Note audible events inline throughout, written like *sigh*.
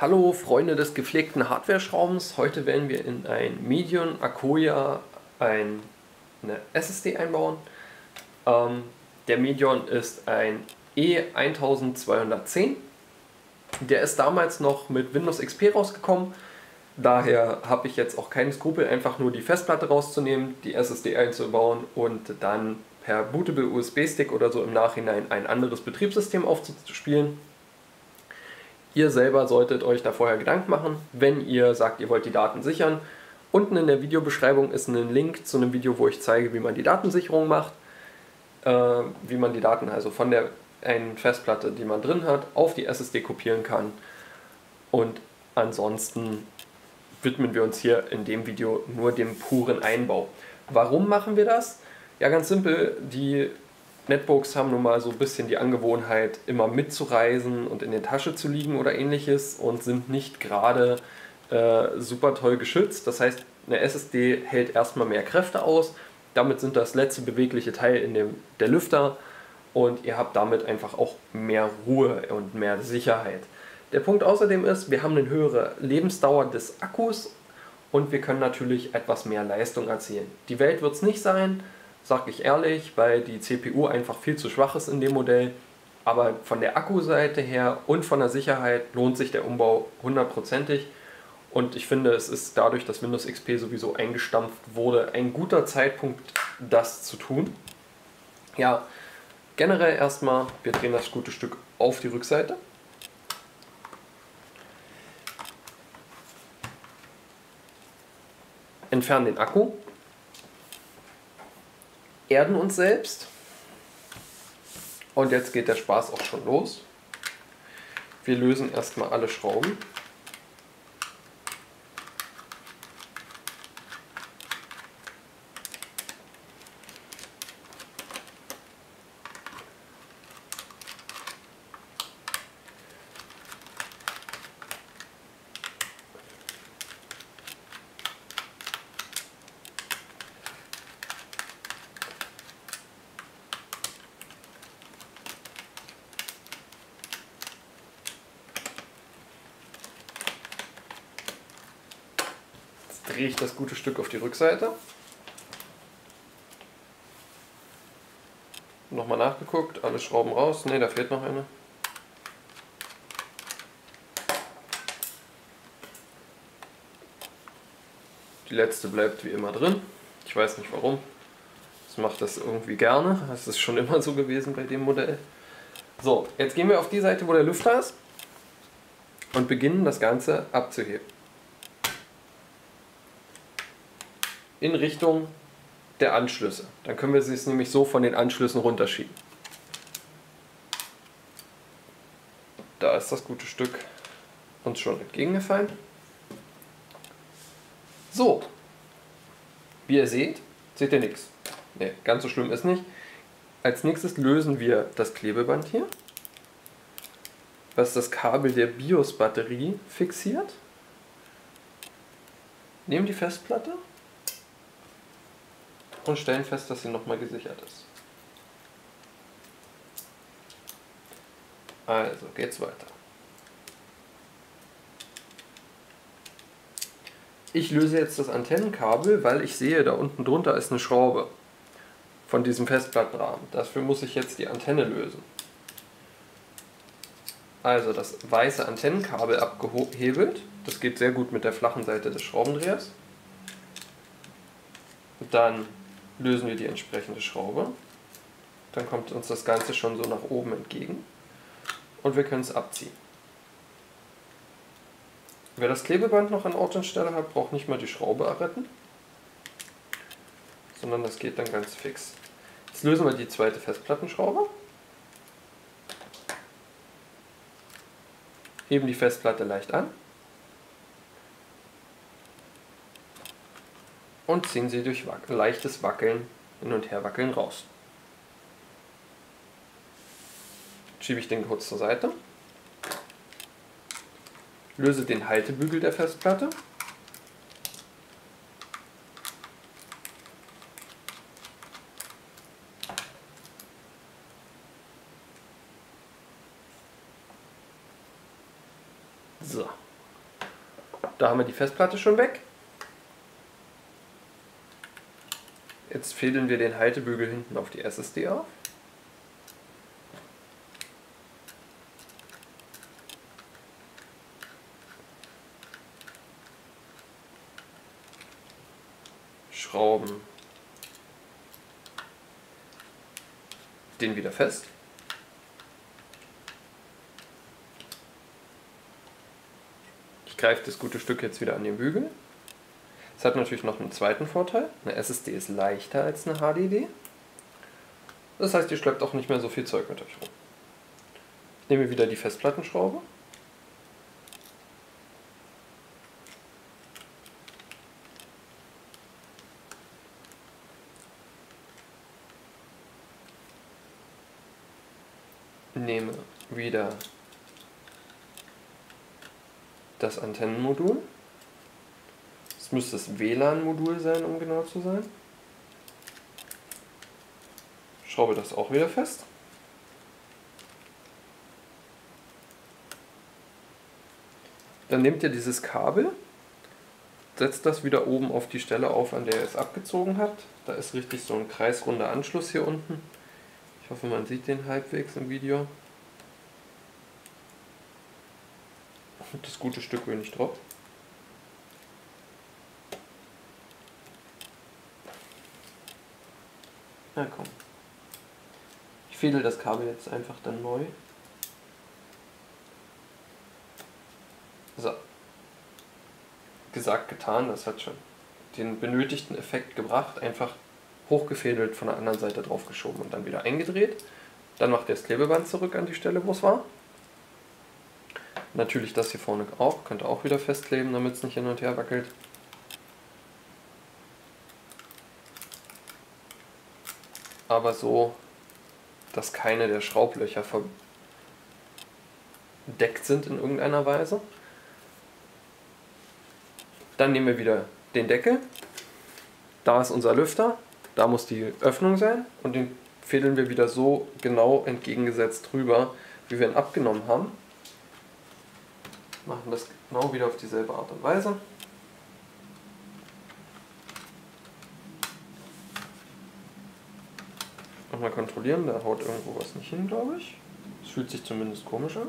Hallo Freunde des gepflegten Hardware-Schraubens. Heute werden wir in ein Medion Akoya ein, eine SSD einbauen. Ähm, der Medion ist ein E1210. Der ist damals noch mit Windows XP rausgekommen. Daher habe ich jetzt auch keine Skrupel, einfach nur die Festplatte rauszunehmen, die SSD einzubauen und dann per bootable USB-Stick oder so im Nachhinein ein anderes Betriebssystem aufzuspielen. Ihr selber solltet euch da vorher Gedanken machen, wenn ihr sagt, ihr wollt die Daten sichern. Unten in der Videobeschreibung ist ein Link zu einem Video, wo ich zeige, wie man die Datensicherung macht, äh, wie man die Daten also von der einen Festplatte, die man drin hat, auf die SSD kopieren kann. Und ansonsten widmen wir uns hier in dem Video nur dem puren Einbau. Warum machen wir das? Ja, ganz simpel, die Netbooks haben nun mal so ein bisschen die Angewohnheit, immer mitzureisen und in der Tasche zu liegen oder ähnliches und sind nicht gerade äh, super toll geschützt. Das heißt, eine SSD hält erstmal mehr Kräfte aus. Damit sind das letzte bewegliche Teil in dem, der Lüfter und ihr habt damit einfach auch mehr Ruhe und mehr Sicherheit. Der Punkt außerdem ist, wir haben eine höhere Lebensdauer des Akkus und wir können natürlich etwas mehr Leistung erzielen. Die Welt wird es nicht sein, sage ich ehrlich, weil die CPU einfach viel zu schwach ist in dem Modell. Aber von der Akkuseite her und von der Sicherheit lohnt sich der Umbau hundertprozentig. Und ich finde, es ist dadurch, dass Windows XP sowieso eingestampft wurde, ein guter Zeitpunkt, das zu tun. Ja, generell erstmal, wir drehen das gute Stück auf die Rückseite. Entfernen den Akku erden uns selbst. Und jetzt geht der Spaß auch schon los. Wir lösen erstmal alle Schrauben. Drehe ich das gute Stück auf die Rückseite. Nochmal nachgeguckt, alle Schrauben raus. Ne, da fehlt noch eine. Die letzte bleibt wie immer drin. Ich weiß nicht warum. Das macht das irgendwie gerne. Das ist schon *laughs* immer so gewesen bei dem Modell. So, jetzt gehen wir auf die Seite, wo der Lüfter ist und beginnen das Ganze abzuheben. In Richtung der Anschlüsse. Dann können wir es nämlich so von den Anschlüssen runterschieben. Da ist das gute Stück uns schon entgegengefallen. So, wie ihr seht, seht ihr nichts. Ne, ganz so schlimm ist nicht. Als nächstes lösen wir das Klebeband hier, was das Kabel der BIOS-Batterie fixiert. Nehmen die Festplatte und stellen fest, dass sie nochmal gesichert ist. Also geht's weiter. Ich löse jetzt das Antennenkabel, weil ich sehe, da unten drunter ist eine Schraube von diesem Festplattenrahmen. Dafür muss ich jetzt die Antenne lösen. Also das weiße Antennenkabel abgehebelt. Das geht sehr gut mit der flachen Seite des Schraubendrehers. Dann lösen wir die entsprechende Schraube. Dann kommt uns das Ganze schon so nach oben entgegen und wir können es abziehen. Wer das Klebeband noch an Ort und Stelle hat, braucht nicht mal die Schraube erretten, sondern das geht dann ganz fix. Jetzt lösen wir die zweite Festplattenschraube, heben die Festplatte leicht an und ziehen sie durch leichtes Wackeln hin und her wackeln raus. Schiebe ich den kurz zur Seite, löse den Haltebügel der Festplatte So, da haben wir die Festplatte schon weg. Jetzt fädeln wir den Haltebügel hinten auf die SSD auf. Schrauben den wieder fest. Ich greife das gute Stück jetzt wieder an den Bügel. Es hat natürlich noch einen zweiten Vorteil. Eine SSD ist leichter als eine HDD. Das heißt, ihr schleppt auch nicht mehr so viel Zeug mit euch rum. Ich nehme wieder die Festplattenschraube. Nehme wieder das Antennenmodul müsste das WLAN-Modul sein, um genau zu sein. Schraube das auch wieder fest. Dann nehmt ihr dieses Kabel, setzt das wieder oben auf die Stelle auf, an der ihr es abgezogen habt. Da ist richtig so ein kreisrunder Anschluss hier unten. Ich hoffe, man sieht den halbwegs im Video. Das gute Stück will nicht drauf. Na komm. Ich fädel das Kabel jetzt einfach dann neu. So. Gesagt, getan, das hat schon den benötigten Effekt gebracht. Einfach hochgefädelt von der anderen Seite drauf geschoben und dann wieder eingedreht. Dann macht ihr das Klebeband zurück an die Stelle, wo es war. Natürlich das hier vorne auch, könnt ihr auch wieder festkleben, damit es nicht hin und her wackelt. Aber so, dass keine der Schraublöcher verdeckt sind in irgendeiner Weise. Dann nehmen wir wieder den Deckel. Da ist unser Lüfter. Da muss die Öffnung sein. Und den fädeln wir wieder so genau entgegengesetzt drüber, wie wir ihn abgenommen haben. Machen das genau wieder auf dieselbe Art und Weise. Nochmal kontrollieren, da haut irgendwo was nicht hin, glaube ich. Es fühlt sich zumindest komisch an.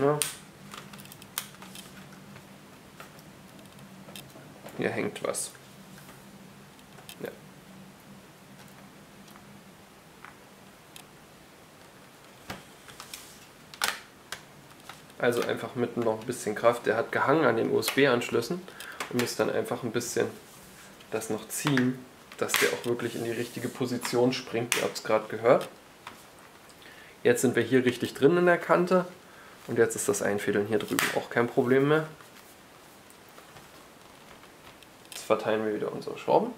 Ja. Hier hängt was. Also einfach mit noch ein bisschen Kraft. Der hat gehangen an den USB-Anschlüssen und müsst dann einfach ein bisschen das noch ziehen, dass der auch wirklich in die richtige Position springt. Ihr habt es gerade gehört. Jetzt sind wir hier richtig drin in der Kante und jetzt ist das Einfädeln hier drüben auch kein Problem mehr. Jetzt verteilen wir wieder unsere Schrauben.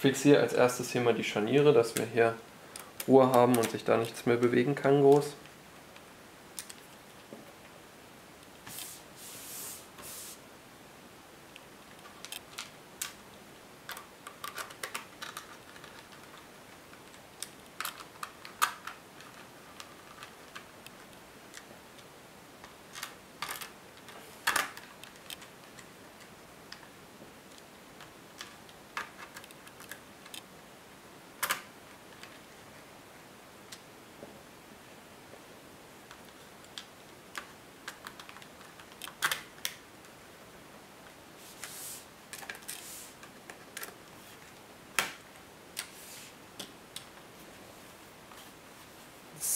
Fixiere als erstes hier mal die Scharniere, dass wir hier Ruhe haben und sich da nichts mehr bewegen kann groß.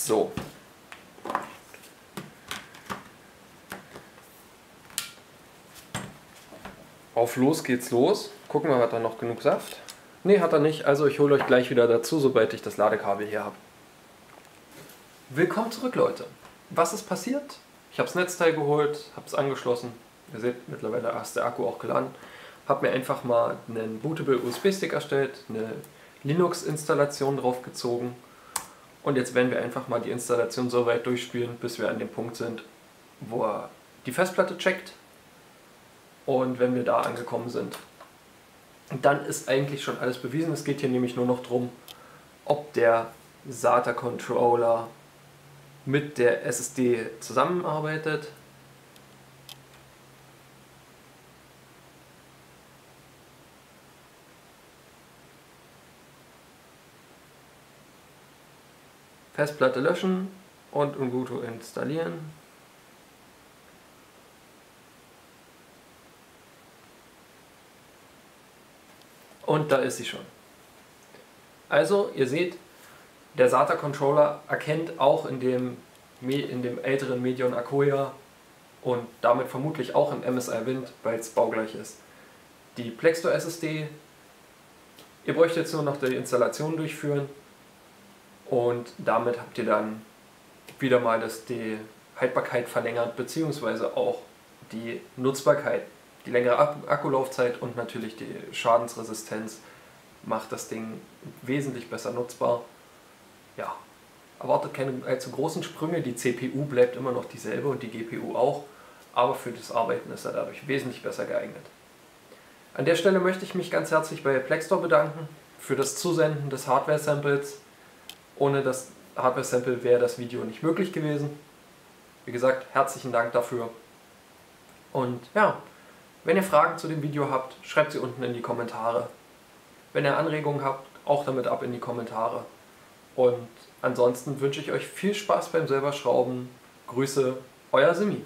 So. Auf los geht's los. Gucken wir, hat er noch genug Saft? Ne, hat er nicht. Also ich hole euch gleich wieder dazu, sobald ich das Ladekabel hier habe. Willkommen zurück, Leute. Was ist passiert? Ich habe das Netzteil geholt, habe es angeschlossen. Ihr seht, mittlerweile ist der Akku auch geladen. habe mir einfach mal einen bootable USB-Stick erstellt, eine Linux-Installation draufgezogen und jetzt werden wir einfach mal die Installation so weit durchspielen, bis wir an dem Punkt sind, wo er die Festplatte checkt und wenn wir da angekommen sind, dann ist eigentlich schon alles bewiesen. Es geht hier nämlich nur noch darum, ob der SATA-Controller mit der SSD zusammenarbeitet. Festplatte löschen und Ubuntu installieren. Und da ist sie schon. Also, ihr seht, der SATA-Controller erkennt auch in dem, in dem älteren Medion Akoya und damit vermutlich auch im MSI Wind, weil es baugleich ist. Die Plextor SSD, ihr bräucht jetzt nur noch die Installation durchführen und damit habt ihr dann wieder mal das, die Haltbarkeit verlängert, beziehungsweise auch die Nutzbarkeit. Die längere Akkulaufzeit und natürlich die Schadensresistenz macht das Ding wesentlich besser nutzbar. Ja, erwartet keine allzu großen Sprünge, die CPU bleibt immer noch dieselbe und die GPU auch, aber für das Arbeiten ist er dadurch wesentlich besser geeignet. An der Stelle möchte ich mich ganz herzlich bei Plextor bedanken für das Zusenden des Hardware-Samples. Ohne das Hardware-Sample wäre das Video nicht möglich gewesen. Wie gesagt, herzlichen Dank dafür. Und ja, wenn ihr Fragen zu dem Video habt, schreibt sie unten in die Kommentare. Wenn ihr Anregungen habt, auch damit ab in die Kommentare. Und ansonsten wünsche ich euch viel Spaß beim selber Schrauben. Grüße, euer Simi.